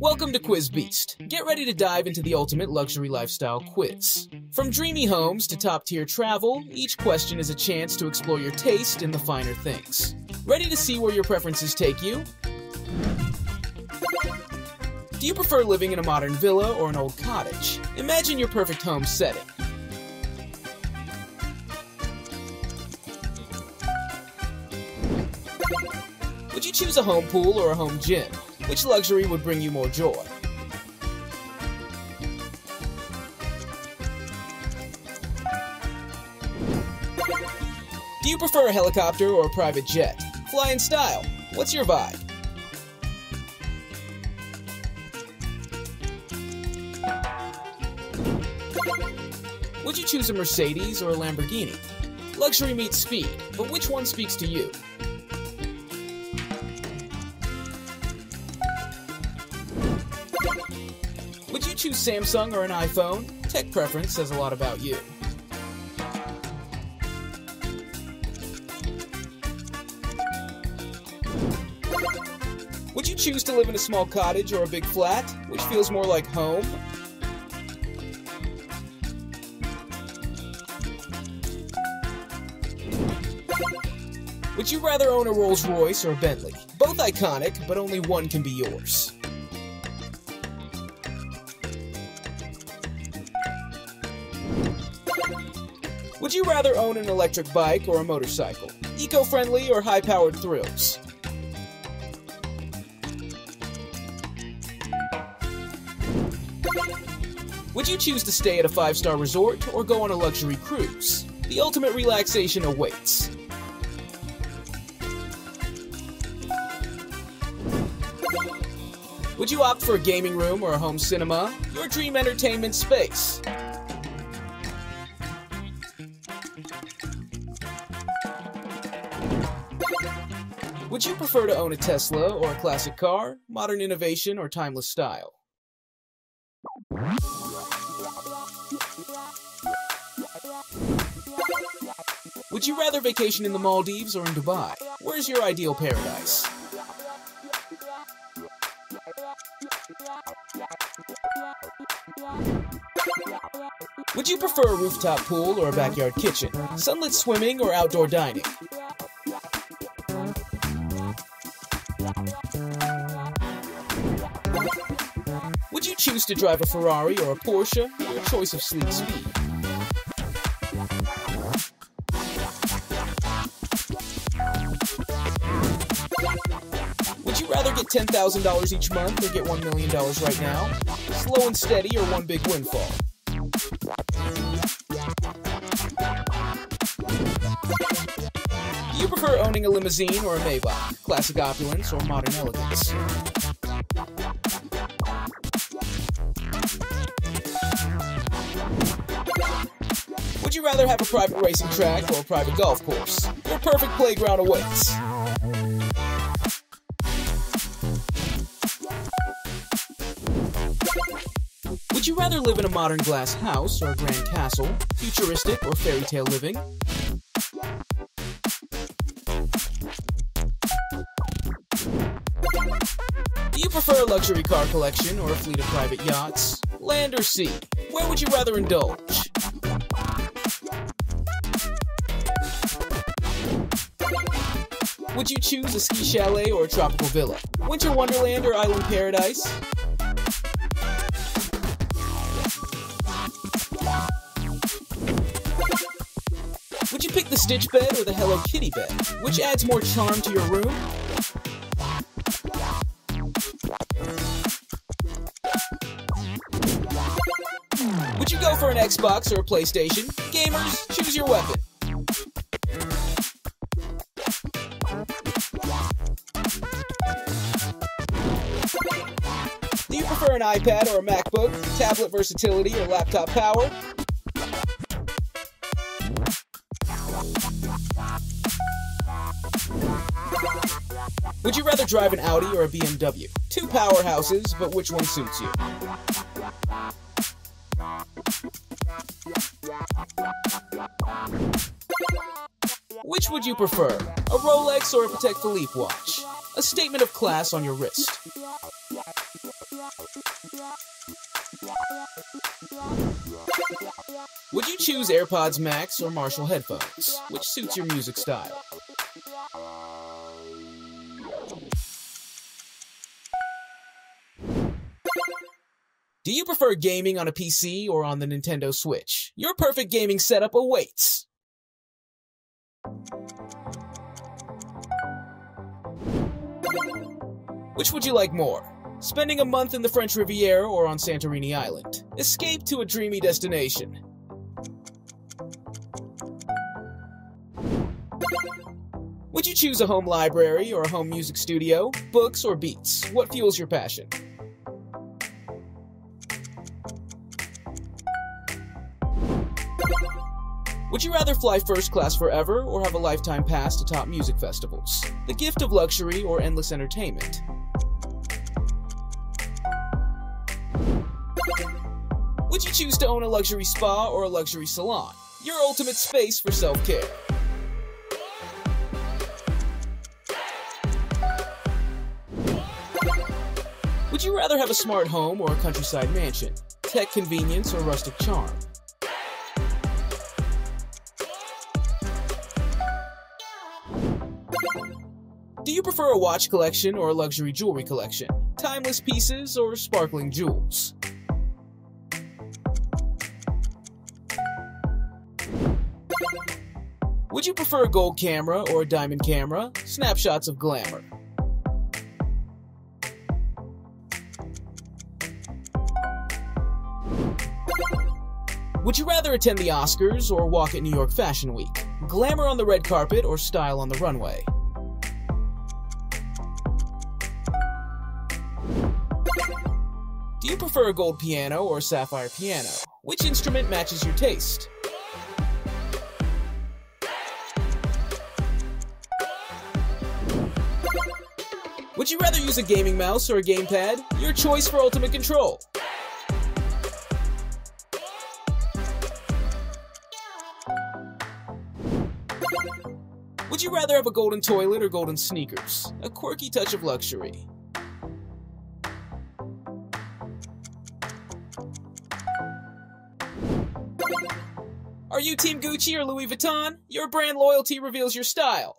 Welcome to Quiz Beast. Get ready to dive into the ultimate luxury lifestyle quiz. From dreamy homes to top tier travel, each question is a chance to explore your taste in the finer things. Ready to see where your preferences take you? Do you prefer living in a modern villa or an old cottage? Imagine your perfect home setting. Would you choose a home pool or a home gym? Which luxury would bring you more joy? Do you prefer a helicopter or a private jet? Fly in style. What's your vibe? Would you choose a Mercedes or a Lamborghini? Luxury meets speed, but which one speaks to you? Would you choose Samsung or an iPhone? Tech preference says a lot about you. Would you choose to live in a small cottage or a big flat, which feels more like home? Would you rather own a Rolls Royce or a Bentley? Both iconic, but only one can be yours. Would you rather own an electric bike or a motorcycle? Eco friendly or high powered thrills? Would you choose to stay at a five star resort or go on a luxury cruise? The ultimate relaxation awaits. Would you opt for a gaming room or a home cinema? Your dream entertainment space. Would you prefer to own a Tesla or a classic car, modern innovation or timeless style? Would you rather vacation in the Maldives or in Dubai? Where's your ideal paradise? Would you prefer a rooftop pool or a backyard kitchen? Sunlit swimming or outdoor dining? Choose to drive a Ferrari or a Porsche? Your choice of sleek speed. Would you rather get $10,000 each month or get $1 million right now? Slow and steady or one big windfall? Do you prefer owning a limousine or a Maybach? Classic opulence or modern elegance? Would you rather have a private racing track or a private golf course? Your perfect playground awaits. Would you rather live in a modern glass house or a grand castle, futuristic or fairy tale living? Do you prefer a luxury car collection or a fleet of private yachts? Land or sea? Where would you rather indulge? Would you choose a ski chalet or a tropical villa? Winter wonderland or island paradise? Would you pick the Stitch bed or the Hello Kitty bed? Which adds more charm to your room? Would you go for an Xbox or a PlayStation? Gamers, choose your weapon. Prefer an iPad or a MacBook? Tablet versatility or laptop power? Would you rather drive an Audi or a BMW? Two powerhouses, but which one suits you? Which would you prefer? A Rolex or a Patek Philippe watch? A statement of class on your wrist. Choose AirPods Max or Marshall headphones? Which suits your music style? Do you prefer gaming on a PC or on the Nintendo Switch? Your perfect gaming setup awaits! Which would you like more? Spending a month in the French Riviera or on Santorini Island? Escape to a dreamy destination. Choose a home library or a home music studio? Books or beats? What fuels your passion? Would you rather fly first class forever or have a lifetime pass to top music festivals? The gift of luxury or endless entertainment? Would you choose to own a luxury spa or a luxury salon? Your ultimate space for self Would you rather have a smart home or a countryside mansion? Tech convenience or rustic charm? Do you prefer a watch collection or a luxury jewelry collection? Timeless pieces or sparkling jewels? Would you prefer a gold camera or a diamond camera? Snapshots of glamour. Would you rather attend the Oscars or walk at New York Fashion Week? Glamour on the red carpet or style on the runway? Do you prefer a gold piano or sapphire piano? Which instrument matches your taste? Would you rather use a gaming mouse or a gamepad? Your choice for ultimate control. Would you rather have a golden toilet or golden sneakers? A quirky touch of luxury. Are you Team Gucci or Louis Vuitton? Your brand loyalty reveals your style.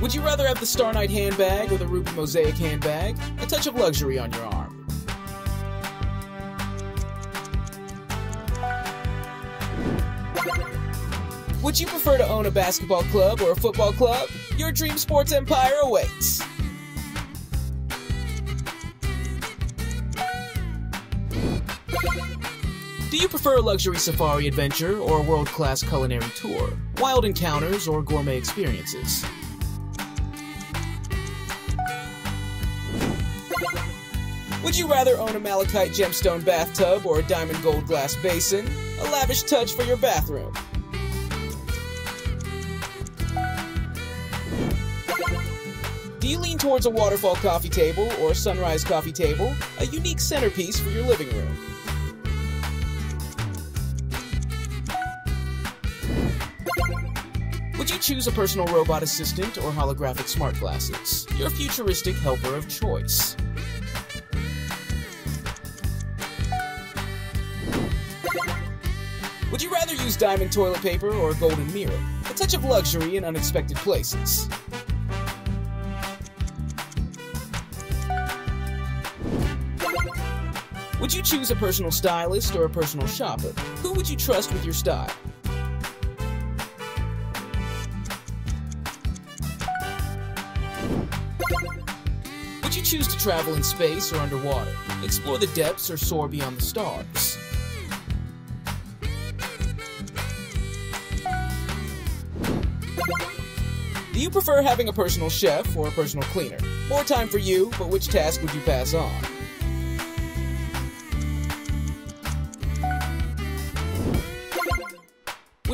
Would you rather have the Star Night handbag or the Ruby Mosaic handbag? A touch of luxury on your arm. Would you prefer to own a basketball club or a football club? Your dream sports empire awaits. Do you prefer a luxury safari adventure or a world class culinary tour? Wild encounters or gourmet experiences? Would you rather own a malachite gemstone bathtub or a diamond gold glass basin? A lavish touch for your bathroom. You lean towards a waterfall coffee table or sunrise coffee table? A unique centerpiece for your living room. Would you choose a personal robot assistant or holographic smart glasses? Your futuristic helper of choice. Would you rather use diamond toilet paper or a golden mirror? A touch of luxury in unexpected places. Would you choose a personal stylist or a personal shopper? Who would you trust with your style? Would you choose to travel in space or underwater? Explore the depths or soar beyond the stars? Do you prefer having a personal chef or a personal cleaner? More time for you, but which task would you pass on?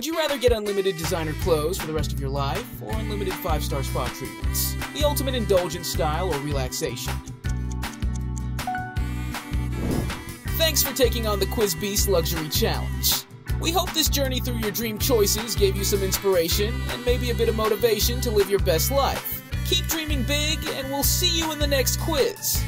Would you rather get unlimited designer clothes for the rest of your life or unlimited five star spa treatments? The ultimate indulgence style or relaxation? Thanks for taking on the Quiz Beast Luxury Challenge. We hope this journey through your dream choices gave you some inspiration and maybe a bit of motivation to live your best life. Keep dreaming big, and we'll see you in the next quiz.